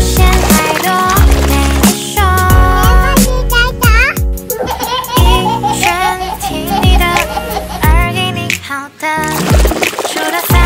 出太多没说，全听你的，你好的，除了。